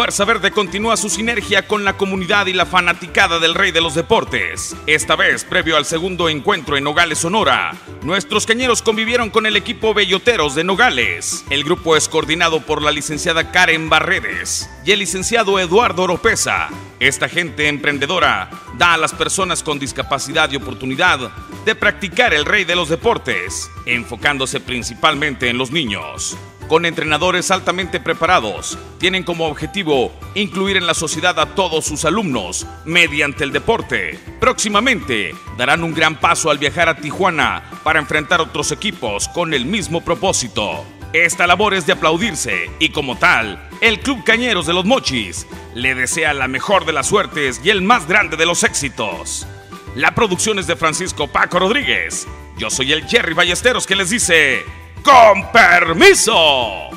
Fuerza Verde continúa su sinergia con la comunidad y la fanaticada del Rey de los Deportes. Esta vez, previo al segundo encuentro en Nogales, Sonora, nuestros cañeros convivieron con el equipo Belloteros de Nogales. El grupo es coordinado por la licenciada Karen Barredes y el licenciado Eduardo Oropesa. Esta gente emprendedora da a las personas con discapacidad y oportunidad de practicar el Rey de los Deportes, enfocándose principalmente en los niños con entrenadores altamente preparados. Tienen como objetivo incluir en la sociedad a todos sus alumnos mediante el deporte. Próximamente darán un gran paso al viajar a Tijuana para enfrentar otros equipos con el mismo propósito. Esta labor es de aplaudirse y como tal, el Club Cañeros de los Mochis le desea la mejor de las suertes y el más grande de los éxitos. La producción es de Francisco Paco Rodríguez. Yo soy el Jerry Ballesteros que les dice... ¡Con permiso!